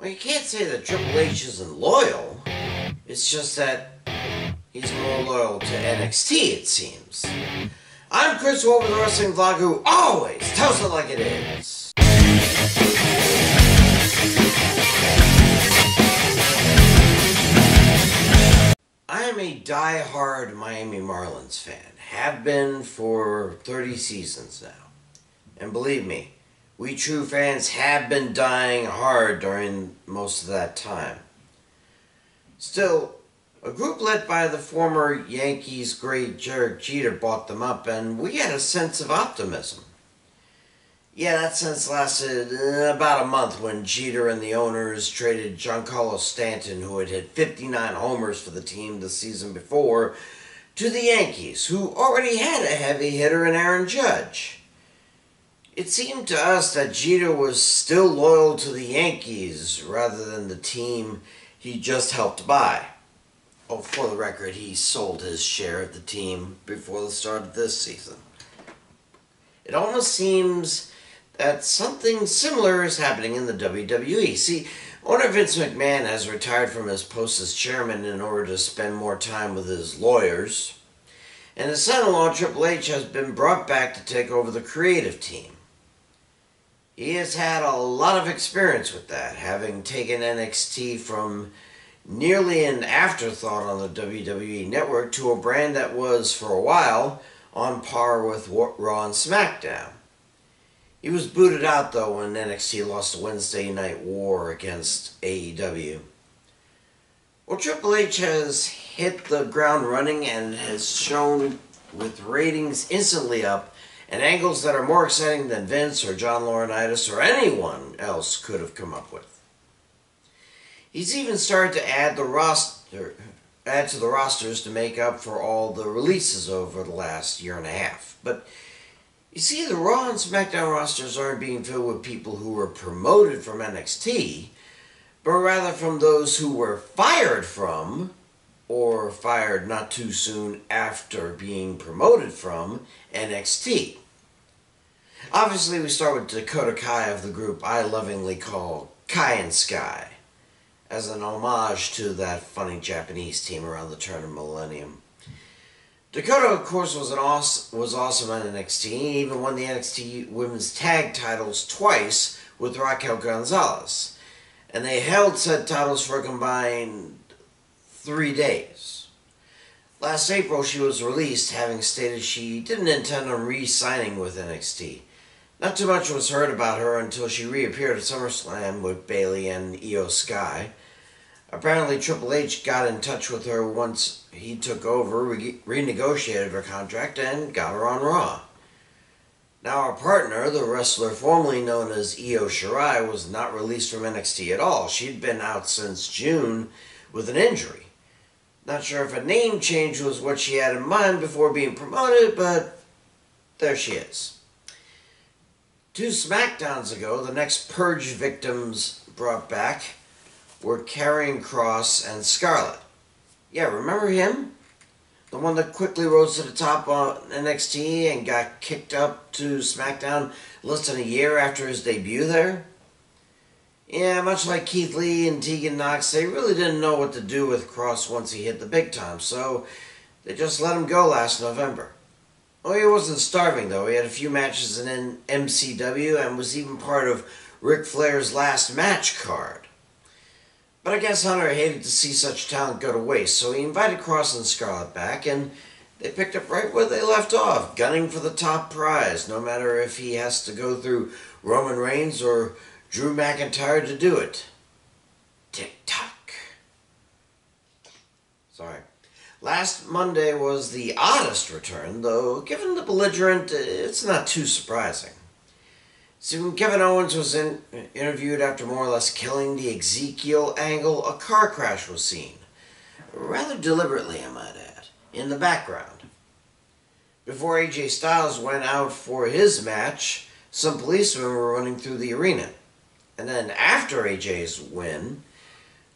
Well, you can't say that Triple H isn't loyal. It's just that he's more loyal to NXT, it seems. I'm Chris Wolvie with the Wrestling Vlog, who always tells it like it is. I am a die-hard Miami Marlins fan. Have been for 30 seasons now. And believe me, we true fans have been dying hard during most of that time. Still, a group led by the former Yankees great Derek Jeter bought them up, and we had a sense of optimism. Yeah, that sense lasted uh, about a month when Jeter and the owners traded Giancarlo Stanton, who had hit 59 homers for the team the season before, to the Yankees, who already had a heavy hitter in Aaron Judge. It seemed to us that Jeter was still loyal to the Yankees rather than the team he just helped buy. Oh, for the record, he sold his share of the team before the start of this season. It almost seems that something similar is happening in the WWE. See, owner Vince McMahon has retired from his post as chairman in order to spend more time with his lawyers, and his son in law Triple H has been brought back to take over the creative team. He has had a lot of experience with that, having taken NXT from nearly an afterthought on the WWE network to a brand that was, for a while, on par with Raw and SmackDown. He was booted out though when NXT lost the Wednesday Night War against AEW. Well, Triple H has hit the ground running and has shown with ratings instantly up and angles that are more exciting than Vince or John Laurinaitis or anyone else could have come up with. He's even started to add the roster, add to the rosters to make up for all the releases over the last year and a half. But you see, the Raw and SmackDown rosters aren't being filled with people who were promoted from NXT, but rather from those who were fired from, or fired not too soon after being promoted from, NXT. Obviously, we start with Dakota Kai of the group I lovingly call Kai and Sky, as an homage to that funny Japanese team around the turn of millennium. Dakota, of course, was an awesome, was awesome on NXT. He even won the NXT Women's Tag titles twice with Raquel Gonzalez, and they held said titles for a combined three days. Last April, she was released, having stated she didn't intend on re-signing with NXT. Not too much was heard about her until she reappeared at SummerSlam with Bayley and Iyo Sky. Apparently, Triple H got in touch with her once he took over, re- renegotiated her contract, and got her on Raw. Now, our partner, the wrestler formerly known as Io Shirai, was not released from NXT at all. She'd been out since June with an injury. Not sure if a name change was what she had in mind before being promoted, but there she is. Two SmackDowns ago, the next Purge victims brought back were Karrion Kross and Scarlett. Yeah, remember him? The one that quickly rose to the top on NXT and got kicked up to SmackDown less than a year after his debut there? Yeah, much like Keith Lee and Tegan Knox, they really didn't know what to do with Kross once he hit the big time, so they just let him go last November. Oh, he wasn't starving though. He had a few matches in MCW and was even part of Ric Flair's last match card. But I guess Hunter hated to see such talent go to waste, so he invited Kross and Scarlett back, and they picked up right where they left off, gunning for the top prize, no matter if he has to go through Roman Reigns or Drew McIntyre to do it. Tick tock. Sorry. Last Monday was the oddest return, though given the belligerent, it's not too surprising. See, when Kevin Owens was in, interviewed after more or less killing the Ezekiel angle, a car crash was seen. Rather deliberately, I might add, in the background. Before AJ Styles went out for his match, some policemen were running through the arena. And then after AJ's win,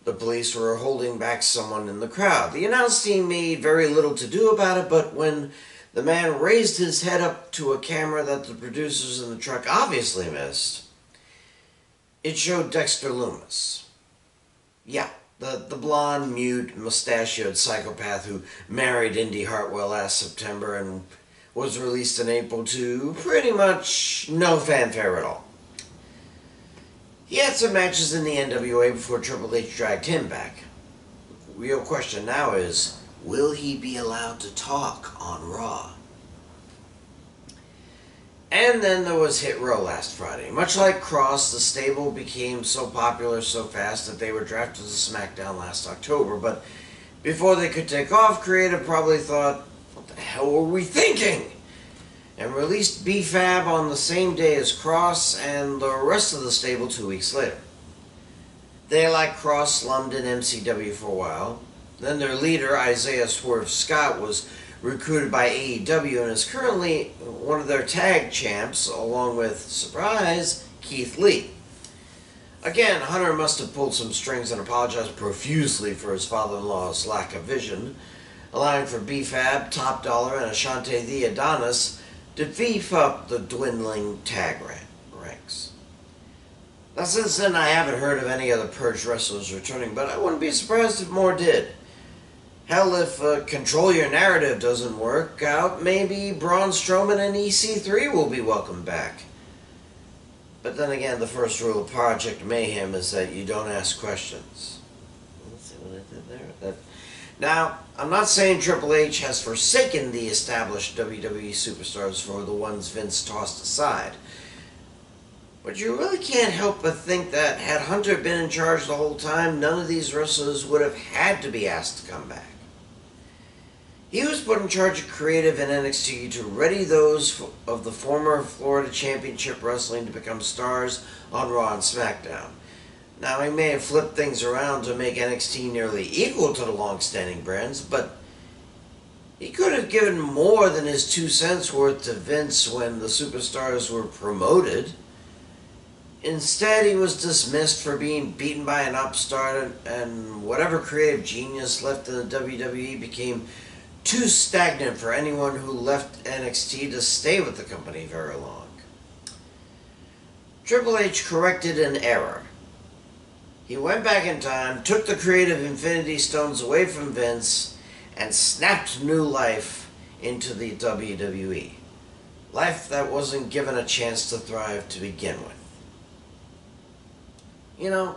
the police were holding back someone in the crowd. The announce team made very little to do about it, but when the man raised his head up to a camera that the producers in the truck obviously missed. It showed Dexter Lumis. Yeah, the, the blonde, mute, mustachioed psychopath who married Indy Hartwell last September and was released in April to pretty much no fanfare at all. He had some matches in the NWA before Triple H dragged him back. The real question now is will he be allowed to talk on Raw? And then there was Hit Row last Friday. Much like Kross, the stable became so popular so fast that they were drafted to SmackDown last October. But before they could take off, Creative probably thought, what the hell were we thinking? And released B-Fab on the same day as Kross and the rest of the stable two weeks later. They, like Kross, slummed in MCW for a while. Then their leader, Isaiah Swerve Scott, was recruited by AEW and is currently one of their tag champs, along with, surprise, Keith Lee. Again, Hunter must have pulled some strings and apologized profusely for his father in law's lack of vision, allowing for B-Fab, Top Dollar, and Ashante Thee Adonis to beef up the dwindling tag ranks. Now, since then, I haven't heard of any other Purge wrestlers returning, but I wouldn't be surprised if more did. Hell, if uh, Control Your Narrative doesn't work out, maybe Braun Strowman and EC3 will be welcome back. But then again, the first rule of Project Mayhem is that you don't ask questions. Let's see what I did there. That, now, I'm not saying Triple H has forsaken the established WWE superstars for the ones Vince tossed aside. But you really can't help but think that had Hunter been in charge the whole time, none of these wrestlers would have had to be asked to come back. He was put in charge of creative in NXT to ready those of the former Florida Championship Wrestling to become stars on Raw and SmackDown. Now, he may have flipped things around to make NXT nearly equal to the long-standing brands, but he could have given more than his two cents worth to Vince when the superstars were promoted. Instead, he was dismissed for being beaten by an upstart, and whatever creative genius left in the WWE became too stagnant for anyone who left NXT to stay with the company very long. Triple H corrected an error. He went back in time, took the creative Infinity Stones away from Vince, and snapped new life into the WWE. Life that wasn't given a chance to thrive to begin with. You know,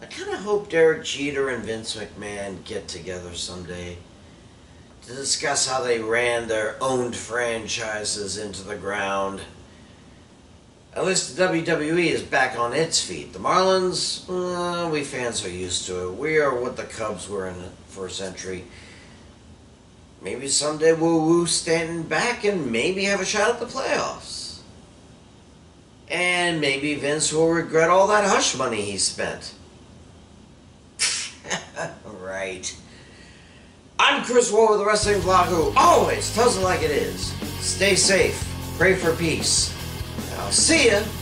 I kind of hope Derek Jeter and Vince McMahon get together someday to discuss how they ran their owned franchises into the ground. At least the WWE is back on its feet. The Marlins, uh, we fans are used to it. We are what the Cubs were in the first century. Maybe someday we'll woo Stanton back and maybe have a shot at the playoffs. And maybe Vince will regret all that hush money he spent. right. I'm Chris Wolvie with the Wrestling Vlog who always tells it like it is. Stay safe. Pray for peace. See you